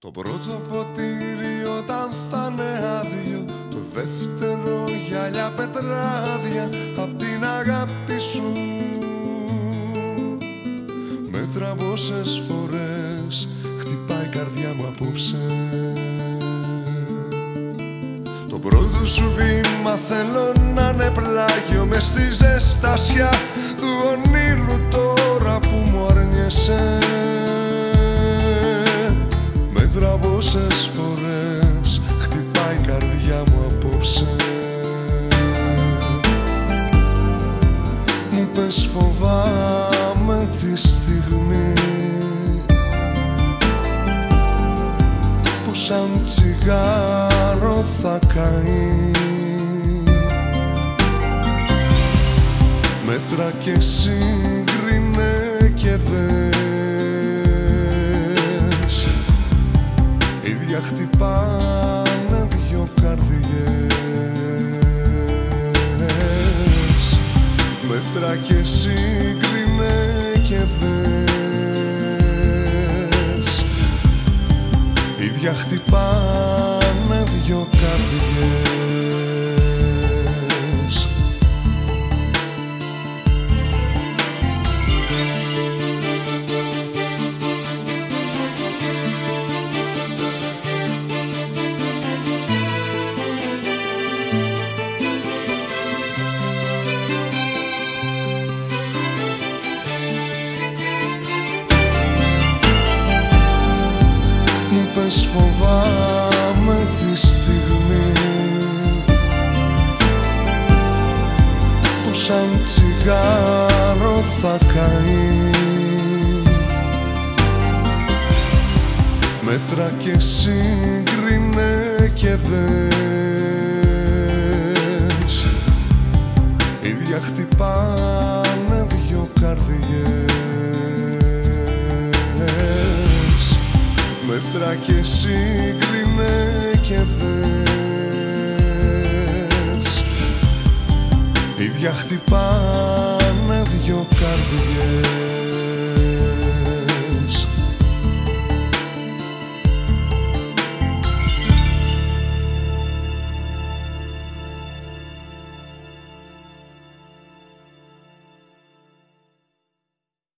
Το πρώτο ποτήρι όταν θα είναι άδειο Το δεύτερο γυαλιά πετράδια Απ' την αγάπη σου. Μέτρα πόσες φορές Χτυπάει η καρδιά μου απόψε. Το πρώτο σου βήμα θέλω να είναι πλάγιο Μες στη ζεστασιά πόσες φορές χτυπάει η καρδιά μου απόψε. Μου πες φοβάμαι τη στιγμή Που σαν τσιγάρο θα καεί Μέτρα και σύγκρινε Ίδια χτυπάνε δυο καρδιές. Μέτρα και σύγκρινε και δες. Ίδια χτυπάνε δυο καρδιές φοβάμαι τη στιγμή. Που σαν τσιγάρο θα καεί. Μέτρα και σύγκρινε και δες Μέτρα και σύγκρινε και δες. Ίδια χτυπάνε δυο καρδιές